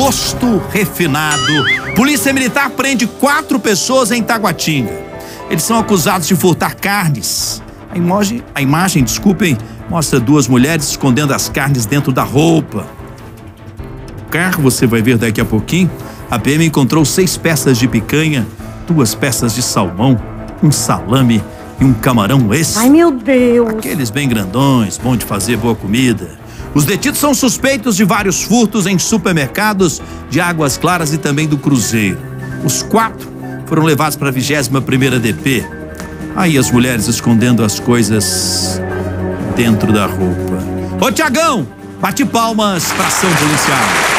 gosto refinado. Polícia Militar prende quatro pessoas em Taguatinga. Eles são acusados de furtar carnes. A imagem, a imagem, desculpem, mostra duas mulheres escondendo as carnes dentro da roupa. O carro, você vai ver daqui a pouquinho, a PM encontrou seis peças de picanha, duas peças de salmão, um salame e um camarão esse. Ai, meu Deus! Aqueles bem grandões, bom de fazer boa comida. Os detidos são suspeitos de vários furtos em supermercados de Águas Claras e também do Cruzeiro. Os quatro foram levados para a 21 primeira DP. Aí as mulheres escondendo as coisas dentro da roupa. Ô Tiagão, bate palmas pra ação policial.